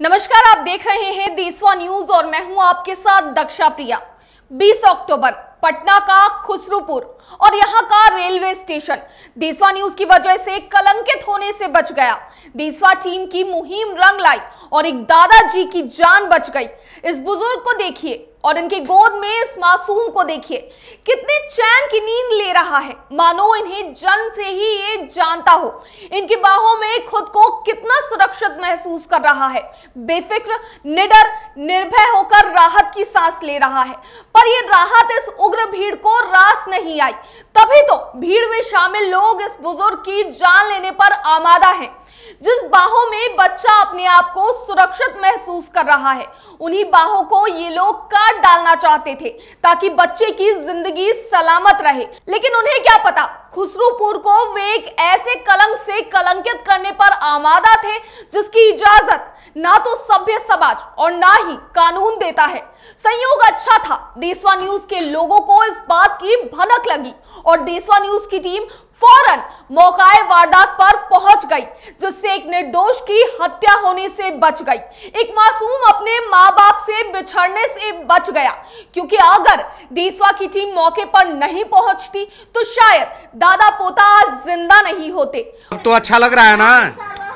नमस्कार, आप देख रहे हैं देसवा न्यूज़ और मैं हूँ आपके साथ दक्षा प्रिया। 20 अक्टूबर, पटना का खुसरूपुर और यहाँ का रेलवे स्टेशन। देसवा न्यूज़ की वजह से कलंकित होने से बच गया। देसवा टीम की मुहिम रंग लाई और एक दादाजी की जान बच गई। इस बुज़ुर्ग को देखिए और इनके गोद में इस मासूम को देखिए, कितने चैन की नींद ले रहा है। मानो इन्हें जन्म से ही ये जानता हो, इनकी बाहों में खुद को कितना सुरक्षित महसूस कर रहा है। बेफिक्र, निडर, निर्भय होकर राहत की सांस ले रहा है। पर ये राहत इस उग्र भीड़ को रास नहीं आई। तभी तो भीड़ में शामिल लोग इस बुज़ुर्ग की जान लेने पर आमादा है। जिस बाहों में बच्चा अपने आप को सुरक्षित महसूस कर रहा है, उन्हीं बाहों को ये लोग काट डालना चाहते थे ताकि बच्चे की ज़िंदगी सलामत रहे। लेकिन उन्हें क्या पता, खुसरूपुर को वे एक ऐसे कलंक से कलंकित करने पर आमादा थे जिसकी इजाज़त ना तो सभ्य समाज और ना ही कानून देता है। संयोग अच्छा था। देसवा न्यूज़ के लोगों को इस बात की भनक लगी और देसवा न्यूज़ की टीम फ़ौरन मौकाए वारदात पर पहुँच गई जिससे एक निर्दोष की हत्या होने से बच गई। एक मासूम अपने माँ बाप से बिछड़ने से बच गया क्योंकि अगर देसवा की टीम मौके पर नहीं पहुँचती तो शायद दादा पोता आज ज़िंदा नहीं होते। तो अच्छा लग रहा है ना?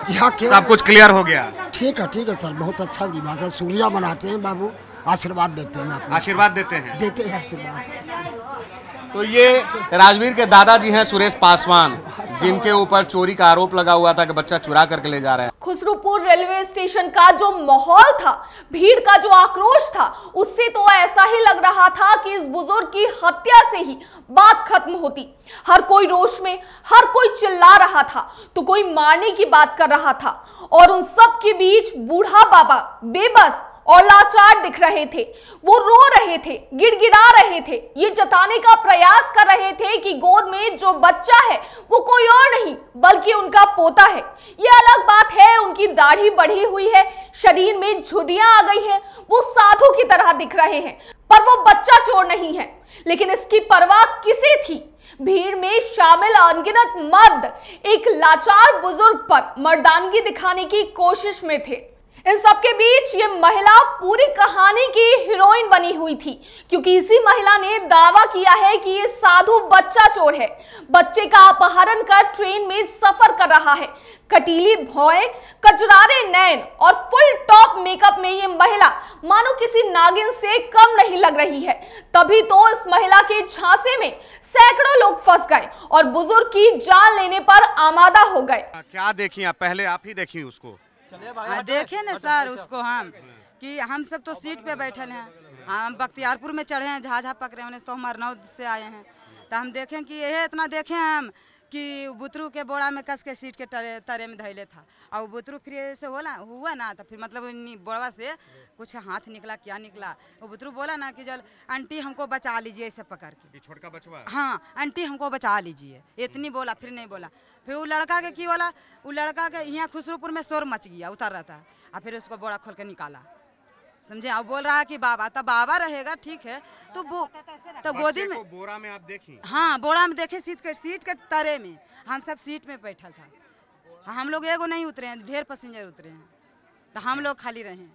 जी हाँ सब कुछ क्लियर हो गया। ठीक है ठीक है सर। बहुत अच्छा विभाग है सूर्या मनाते हैं बाबू। आशीर्वाद देते हैं आशीर्वाद देते हैं। देते हैं आशीर्वाद। तो ये राजवीर के दादाजी हैं सुरेश पासवान जिनके ऊपर चोरी का आरोप लगा हुआ था कि बच्चा चुरा करके ले जा रहे हैं। खुसरूपुर रेलवे स्टेशन का जो माहौल था भीड़ का जो आक्रोश था उससे तो ऐसा ही लग रहा था कि इस बुज़ुर्ग की हत्या से ही बात खत्म होती। हर कोई रोष में हर कोई चिल्ला रहा था तो कोई मारने की बात कर रहा था। और उन सब के बीच बूढ़ा बाबा बेबस और लाचार दिख रहे थे, वो रो रहे थे, गिड़गिड़ा रहे थे, ये जताने का प्रयास कर रहे थे कि गोद में जो बच्चा है, वो कोई और नहीं, बल्कि उनका पोता है। ये अलग बात है, उनकी दाढ़ी बढ़ी हुई है, शरीर में झुर्रियाँ आ गई हैं, वो साधु की तरह दिख रहे हैं, पर वो बच्चा चोर नहीं है। लेकिन इसकी परवाह किसे थी? भीड़ में शामिल अनगिनत मर्द, एक लाचार बुज़ुर्ग पर मर्दानगी दिखाने की कोशिश में थे। इन सबके बीच ये महिला पूरी कहानी की हीरोइन बनी हुई थी, क्योंकि इसी महिला ने दावा किया है कि ये साधु बच्चा चोर है। बच्चे का अपहरण कर ट्रेन में सफ़र कर रहा है। कटीली भौएँ, कचरारे नैन और फुल टॉप मेकअप में ये महिला मानो किसी नागिन से कम नहीं लग रही है। तभी तो इस महिला के झांसे में सैकड़ों लोग फंस गए और बुज़ुर्ग की जान लेने पर आमादा हो गए। क्या देखी आप? पहले आप ही देखी उसको। हाँ, देखे ना सर उसको हम कि हम सब तो सीट पे बैठे हैं। हम बख्तियारपुर में चढ़े हैं झाझा पकड़े उन्हें तो हम अरनौद से आए हैं। तो हम देखें कि यह इतना देखें हम कि बुतरू के बोरा में कस के सीट के तरे तरे में धैले था। और बुतरू फिर ऐसे होला हुआ ना तो फिर मतलब बोरवा से कुछ हाथ निकला क्या निकला? वो बुतरू बोला ना कि जल आंटी हमको बचा लीजिए ऐसे पकड़ के। छोटका बचवा? हाँ आंटी हमको बचा लीजिए। इतनी बोला फिर नहीं बोला। फिर वो लड़का के की बोला वो लड़का के यहाँ खुसरूपुर में शोर मच गया उतर रहा था और फिर उसको बोरा खोल के निकाला। समझे? अब बोल रहा है कि बाबा तब बाबा रहेगा ठीक है। तो वो तो गोदी में बोरा में आप देखी हाँ बोरा में देखे सीट के सीट के तरे में। हम सब सीट में बैठा था। हम लोग एगो नहीं उतरे हैं ढेर पैसेंजर उतरे हैं। तो हम लोग खाली रहे।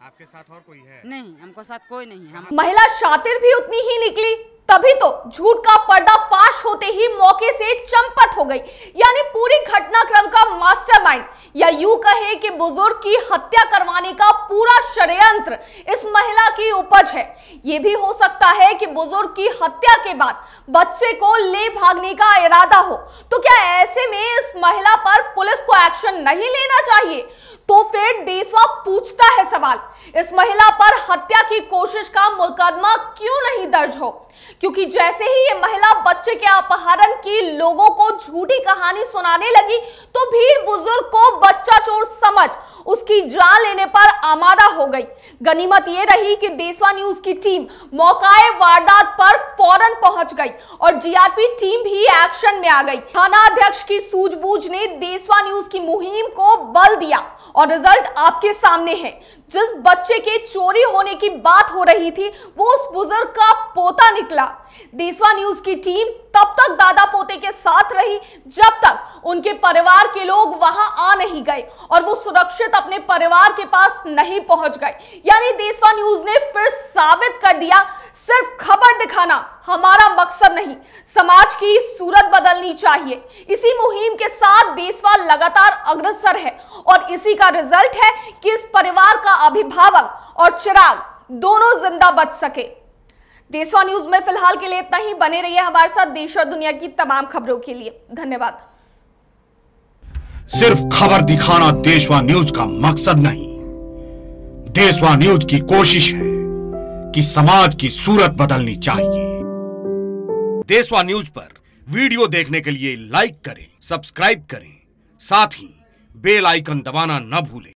आपके साथ और कोई है? नहीं हमको साथ कोई नहीं है। हम महिला शातिर भी उतनी ही निकली। तभी तो झूठ का पर्दाफाश होते ही मौके से चंपत हो गई। यानी पूरी घटनाक्रम का मास्टरमाइंड। या यूँ कहे कि बुज़ुर्ग की हत्या करवाने का पूरा षड्यंत्र इस महिला की उपज है। ये भी हो सकता है कि बुज़ुर्ग की हत्या के बाद बच्चे को ले भागने का इरादा हो। तो क्या ऐसे में इस महिला पर पुलिस को एक्शन नहीं लेना चाहिए? तो फिर देशवा पूछता है सवाल, इस महिला पर हत्या की कोशिश का मुकदमा क्यों नहीं दर्ज हो? क्योंकि जैसे ही ये महिला बच्चे के अपहरण की लोगों को झूठी कहानी सुनाने लगी तो भीड़ बुज़ुर्ग को बच्चा चोर समझ, उसकी जान लेने पर आमादा हो गई। गनीमत ये रही कि देसवा न्यूज़ की टीम मौकाए वारदात पर फ़ौरन पहुँच गई और जीआरपी टीम भी एक्शन में आ गई। थाना अध्यक्ष की सूझबूझ ने देसवा न्यूज़ की मुहिम को बल दिया। और रिज़ल्ट आपके सामने है। जिस बच्चे के चोरी होने की बात हो रही थी, वो उस बुज़ुर्ग का पोता निकला। देसवा न्यूज़ की टीम तब तक दादा पोते के साथ रही, जब तक उनके परिवार के लोग वहाँ आ नहीं गए और वो सुरक्षित अपने परिवार के पास नहीं पहुँच गए। यानी देसवा न्यूज़ ने फिर साबित कर दिया सिर्फ़ खबर दिखाना हमारा मकसद नहीं। समाज की सूरत बदलनी चाहिए। इसी मुहिम के साथ देशवा लगातार अग्रसर है और इसी का रिज़ल्ट है कि इस परिवार का अभिभावक और चिराग दोनों ज़िंदा बच सके। देशवा न्यूज़ में फ़िलहाल के लिए इतना ही। बने रहिए हमारे साथ देश और दुनिया की तमाम खबरों के लिए। धन्यवाद। सिर्फ़ खबर दिखाना देशवा न्यूज़ का मकसद नहीं। देशवा न्यूज़ की कोशिश है। कि समाज की सूरत बदलनी चाहिए। देशवा न्यूज़ पर वीडियो देखने के लिए लाइक करें, सब्सक्राइब करें। साथ ही बेल आइकन दबाना न भूलें।